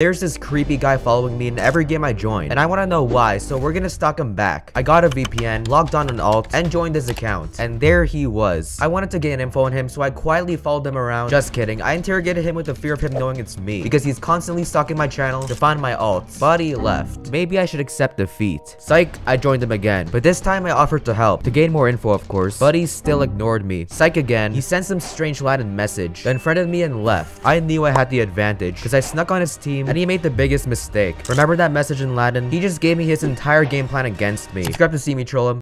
There's this creepy guy following me in every game I join, and I want to know why, so we're gonna stalk him back. I got a VPN, logged on an alt, and joined his account, and there he was. I wanted to gain info on him, so I quietly followed him around. Just kidding, I interrogated him with the fear of him knowing it's me, because he's constantly stalking my channel to find my alts. But he left. Maybe I should accept defeat. Psych, I joined him again, but this time I offered to help, to gain more info of course, but he still ignored me. Psych again, he sent some strange Latin message, then friended me and left. I knew I had the advantage, because I snuck on his team, and he made the biggest mistake. Remember that message in Latin? He just gave me his entire game plan against me. Subscribe to see me troll him.